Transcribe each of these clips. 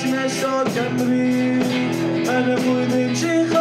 Cine și o gânduri În nevoie de ce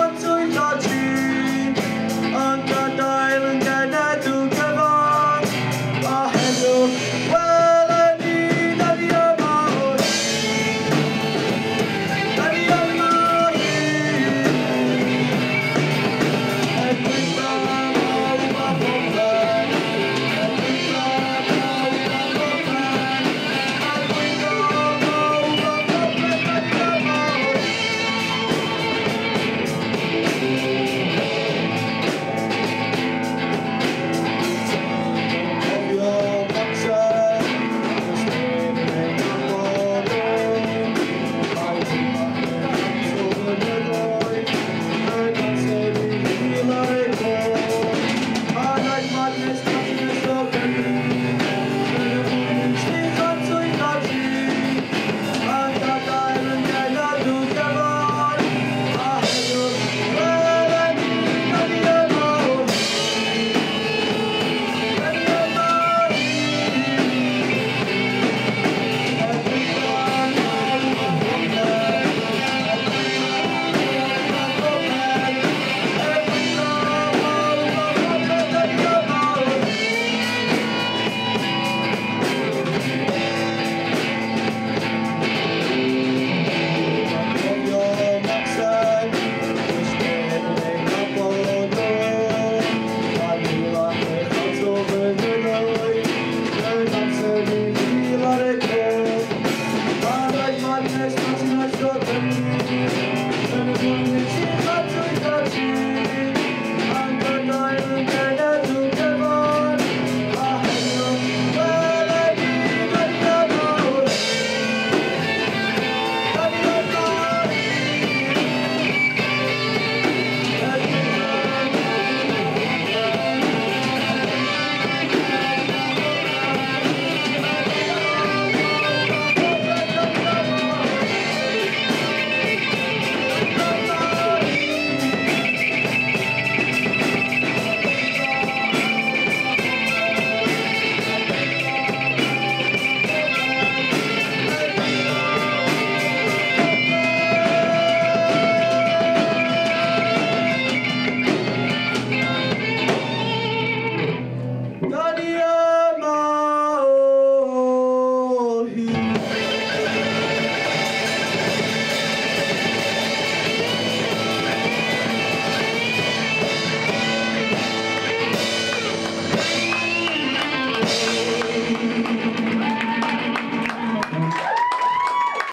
Thank you.